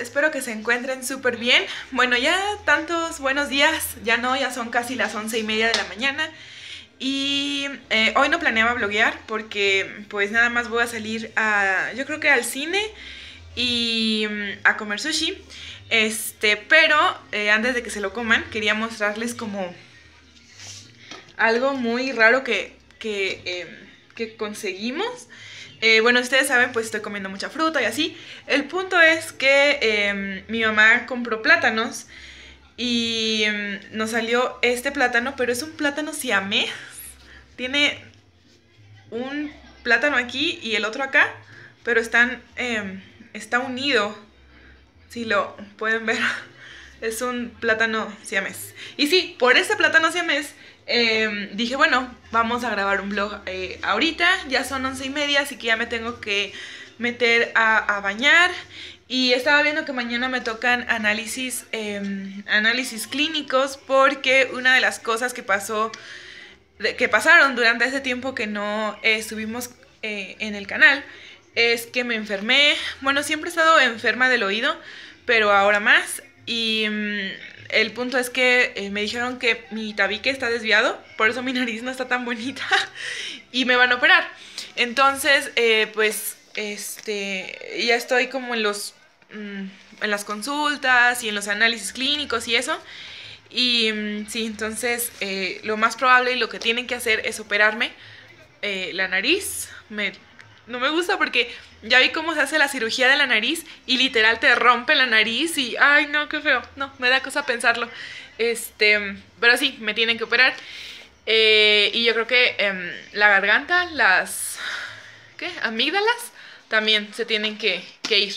Espero que se encuentren súper bien. Bueno, ya tantos buenos días, ya no, ya son casi las once y media de la mañana. Y eh, hoy no planeaba bloguear porque pues nada más voy a salir a, yo creo que al cine y mm, a comer sushi. Este, pero eh, antes de que se lo coman, quería mostrarles como algo muy raro que, que, em, que conseguimos. Eh, bueno, ustedes saben, pues estoy comiendo mucha fruta y así. El punto es que em, mi mamá compró plátanos y em, nos salió este plátano, pero es un plátano siamés. Tiene un plátano aquí y el otro acá, pero están, em, está unido. Si lo pueden ver, es un plátano siamés. Y sí, por ese plátano siamés Em, dije, bueno, vamos a grabar un vlog eh, ahorita, ya son once y media, así que ya me tengo que meter a, bañar. Y estaba viendo que mañana me tocan análisis, em, análisis clínicos porque una de las cosas que pasó, que pasaron durante ese tiempo que no estuvimos eh, en el canal, es que me enfermé. Bueno, siempre he estado enferma del oído, pero ahora más. Y mm, el punto es que eh, me dijeron que mi tabique está desviado, por eso mi nariz no está tan bonita y me van a operar. Entonces, eh, pues, este, ya estoy como en los, mm, en las consultas y en los análisis clínicos y eso. Y mm, sí, entonces eh, lo más probable y lo que tienen que hacer es operarme la nariz. Me no me gusta porque ya vi cómo se hace la cirugía de la nariz y literal te rompe la nariz y ay no, qué feo. No, me da cosa pensarlo. Este, pero sí, me tienen que operar. Eh, y yo creo que em, la garganta, las ¿qué? amígdalas también se tienen que, ir.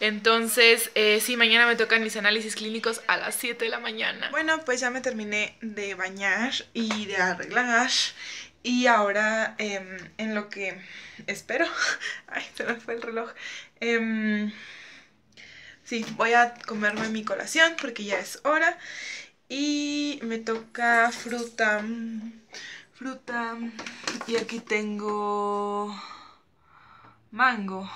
Entonces, eh, sí, mañana me tocan mis análisis clínicos a las 7 de la mañana. Bueno, pues ya me terminé de bañar y de arreglar. Y ahora, em, en lo que espero, ay, se me fue el reloj. Em, sí, voy a comerme mi colación porque ya es hora. Y me toca fruta. Fruta. Y aquí tengo mango.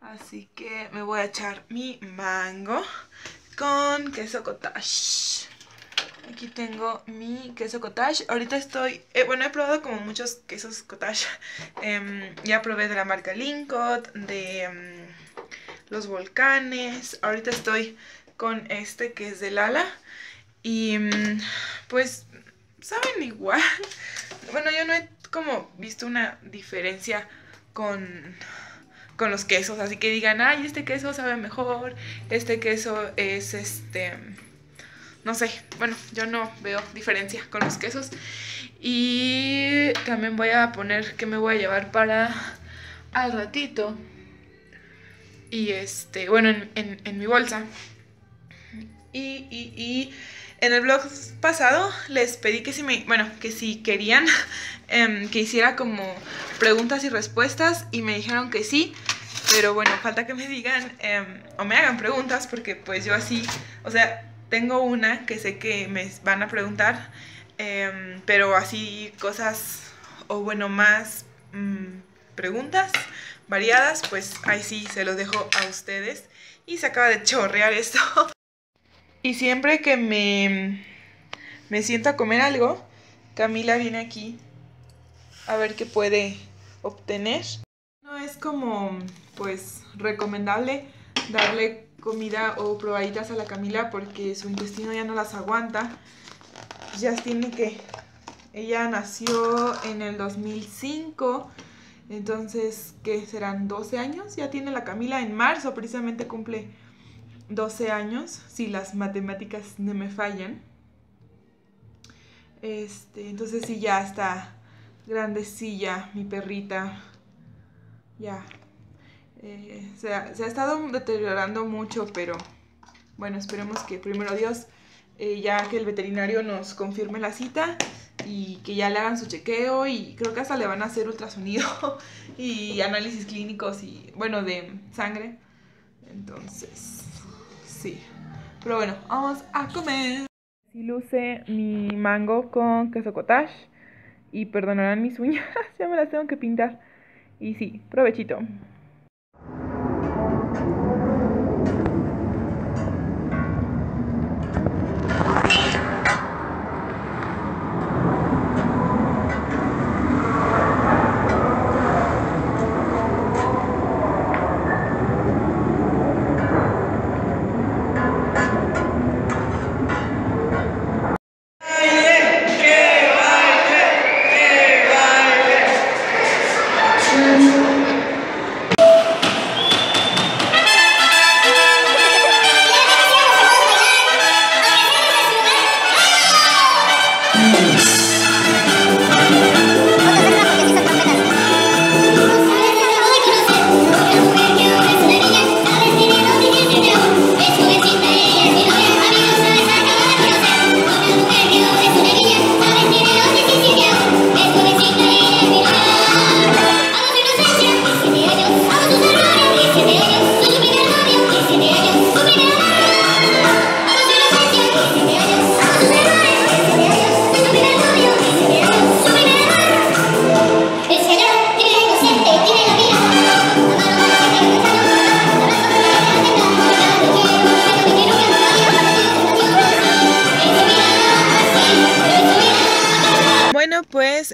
Así que me voy a echar mi mango con queso cottage. Aquí tengo mi queso cottage. Ahorita estoy... Eh, bueno, he probado como muchos quesos cottage. Em, ya probé de la marca Lincott, de em, los volcanes. Ahorita estoy con este que es de Lala. Y em, pues saben igual. Bueno, yo no he como visto una diferencia con, con los quesos. Así que digan, ay, este queso sabe mejor. Este queso es este no sé, bueno, yo no veo diferencia con los quesos. Y también voy a poner que me voy a llevar para al ratito. Y este, bueno, en, mi bolsa. Y, y, en el blog pasado les pedí que si me, bueno, que si querían em, que hiciera como preguntas y respuestas y me dijeron que sí. Pero bueno, falta que me digan em, o me hagan preguntas porque pues yo así, o sea, tengo una que sé que me van a preguntar, em, pero así cosas, o bueno, más mm, preguntas variadas, pues ahí sí se los dejo a ustedes. Y se acaba de chorrear esto. y siempre que me, me siento a comer algo, Camila viene aquí a ver qué puede obtener. No es como, pues, recomendable darle comida o probaditas a la Camila porque su intestino ya no las aguanta. Ya tiene que... Ella nació en el 2005, entonces, ¿qué serán? ¿12 años? Ya tiene la Camila en marzo, precisamente cumple 12 años, si las matemáticas no me fallan. Este, entonces sí, ya está grandecilla mi perrita. Ya, eh, se, ha, estado deteriorando mucho, pero bueno, esperemos que primero Dios, eh, ya que el veterinario nos confirme la cita y que ya le hagan su chequeo y creo que hasta le van a hacer ultrasonido y análisis clínicos y bueno, de sangre. Entonces, sí. Pero bueno, vamos a comer. Si luce mi mango con queso cottage y perdonarán mis uñas, ya me las tengo que pintar. Y sí, provechito.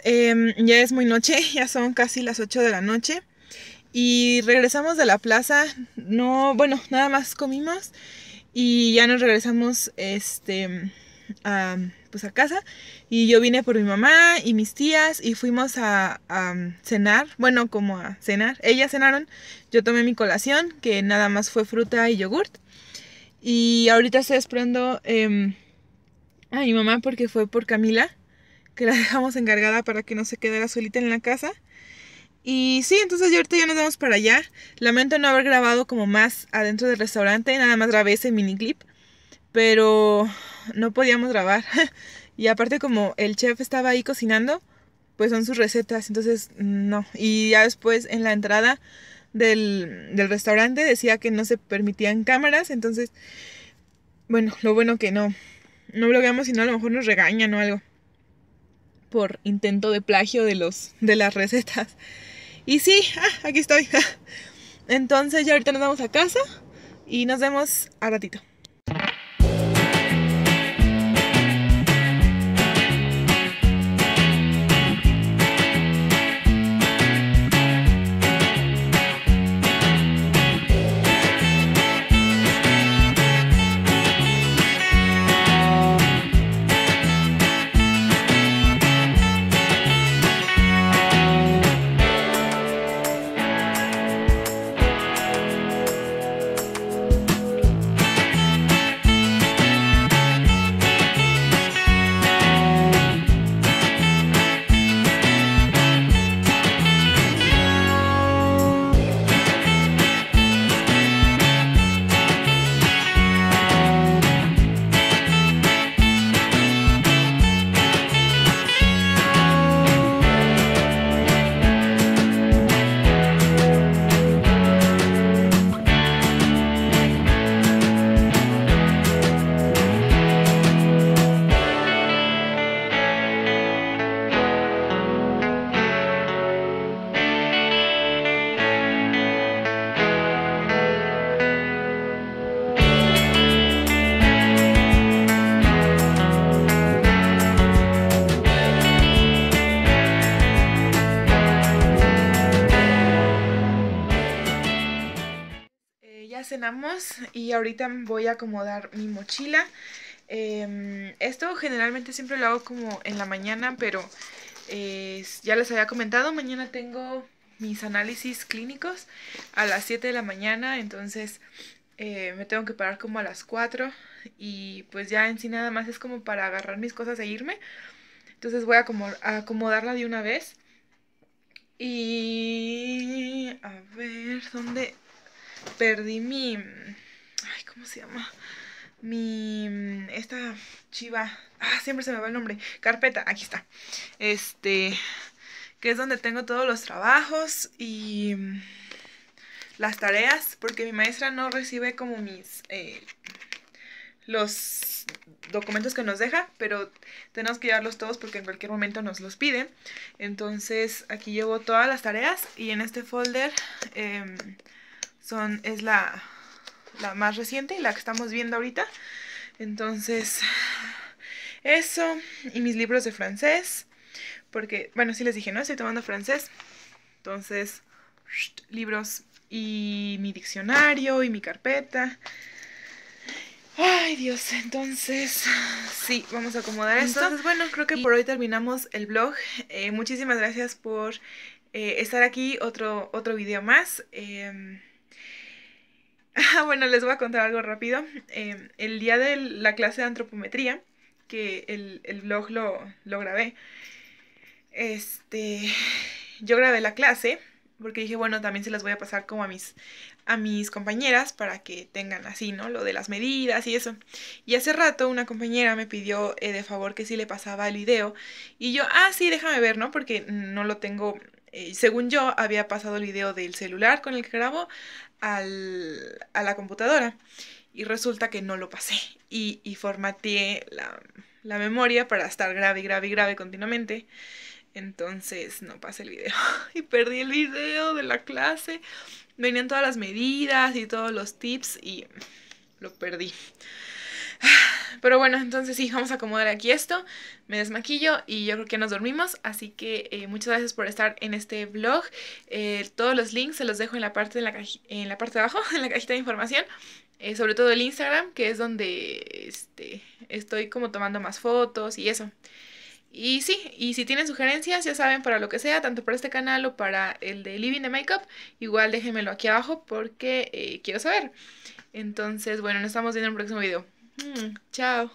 Em, ya es muy noche, ya son casi las 8 de la noche. Y regresamos de la plaza, no, bueno, nada más comimos y ya nos regresamos este a, pues a casa y yo vine por mi mamá y mis tías y fuimos a, cenar, bueno, como a cenar. Ellas cenaron, yo tomé mi colación, que nada más fue fruta y yogurt. Y ahorita estoy esperando em, a mi mamá porque fue por Camila, que la dejamos encargada para que no se quedara solita en la casa. Y sí, entonces ya ahorita ya nos vamos para allá. Lamento no haber grabado como más adentro del restaurante, nada más grabé ese mini clip, pero no podíamos grabar. y aparte como el chef estaba ahí cocinando, pues son sus recetas, entonces no. Y ya después en la entrada del, del restaurante decía que no se permitían cámaras, entonces, bueno, lo bueno que no, no blogueamos, sino a lo mejor nos regañan o algo por intento de plagio de los de las recetas. Y sí, ah, aquí estoy. Entonces ya ahorita nos vamos a casa y nos vemos a ratito. Cenamos y ahorita voy a acomodar mi mochila. Em, esto generalmente siempre lo hago como en la mañana, pero ya les había comentado, mañana tengo mis análisis clínicos a las 7 de la mañana, entonces eh, me tengo que parar como a las 4 y pues ya en sí nada más es como para agarrar mis cosas e irme. Entonces voy a, acomodarla de una vez. Y a ver, ¿dónde? Perdí mi... Ay, ¿cómo se llama? Mi... Esta chiva... Ah, siempre se me va el nombre. Carpeta, aquí está. Este... Que es donde tengo todos los trabajos y las tareas, porque mi maestra no recibe como mis... Eh, los documentos que nos deja, pero tenemos que llevarlos todos porque en cualquier momento nos los pide. Entonces aquí llevo todas las tareas y en este folder em, son, es la, la más reciente, la que estamos viendo ahorita. Entonces, eso y mis libros de francés. Porque, bueno, sí les dije, ¿no? Estoy tomando francés. Entonces, libros y mi diccionario y mi carpeta. Ay, Dios, entonces, sí, vamos a acomodar esto. Entonces, bueno, creo que por hoy terminamos el blog. Eh, muchísimas gracias por eh, estar aquí, otro, otro video más. Eh, Ah, bueno, les voy a contar algo rápido. Em, el día de la clase de antropometría, que el, el blog lo, lo grabé, este, yo grabé la clase porque dije, bueno, también se las voy a pasar como a mis, a mis compañeras para que tengan así, ¿no? Lo de las medidas y eso. Y hace rato una compañera me pidió eh, de favor que si le pasaba el video y yo, ah, sí, déjame ver, ¿no? Porque no lo tengo, eh, según yo, había pasado el video del celular con el que grabo al, a la computadora y resulta que no lo pasé y, y formateé la, la, memoria para estar grave grave grave continuamente. Entonces no pasé el video y perdí el video de la clase. Venían todas las medidas y todos los tips y lo perdí. Pero bueno, entonces sí, vamos a acomodar aquí esto, me desmaquillo y yo creo que nos dormimos, así que eh, muchas gracias por estar en este vlog, eh, todos los links se los dejo en la parte de, la en la parte abajo, en la cajita de información, eh, sobre todo el Instagram, que es donde este, estoy como tomando más fotos y eso. Y sí, y si tienen sugerencias, ya saben, para lo que sea, tanto para este canal o para el de Living the Makeup, igual déjenmelo aquí abajo porque quiero saber. Entonces, bueno, nos estamos viendo en el próximo video. Mm, ciao.